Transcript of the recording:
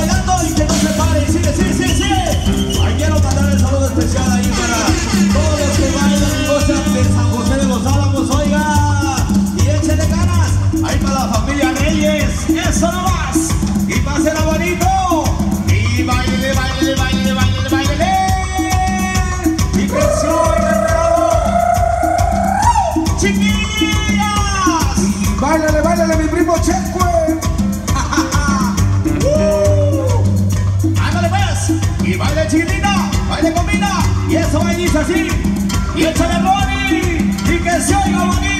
bailando y que no se pare. Sigue, sigue, sigue. Ay, quiero mandar el saludo especial ahí para todos los que bailan cosas de San José de los Álamos, oiga. Y échale ganas. Ahí para la familia Reyes. Eso no más. Y pásenla bonito. Y baile, baile, baile, baile, baile. Y presión. Chiquillas. Bailale, mi primo Cheque. Y baile chiquitita. Baile combina. Y eso dice así. Y échale Bonnie. Y que se oiga bonito.